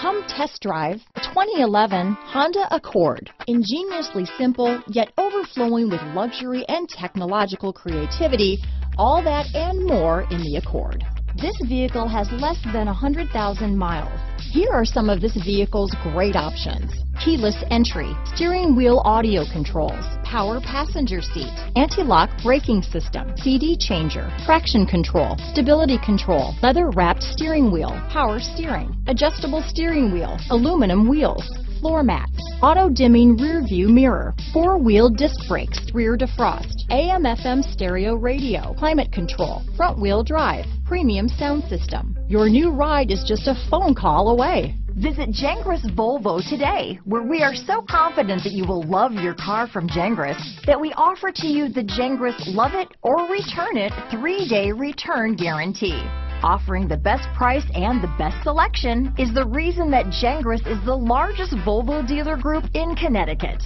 Come test drive 2011 Honda Accord. Ingeniously simple, yet overflowing with luxury and technological creativity, all that and more in the Accord. This vehicle has less than 100,000 miles. Here are some of this vehicle's great options. Keyless entry, steering wheel audio controls, power passenger seat, anti-lock braking system, CD changer, traction control, stability control, leather wrapped steering wheel, power steering, adjustable steering wheel, aluminum wheels, floor mats, auto dimming rear view mirror, four wheel disc brakes, rear defrost, AM FM stereo radio, climate control, front wheel drive, premium sound system. Your new ride is just a phone call away. Visit Gengras Volvo today, where we are so confident that you will love your car from Gengras that we offer to you the Gengras Love It or Return It three-day return guarantee. Offering the best price and the best selection is the reason that Gengras is the largest Volvo dealer group in Connecticut.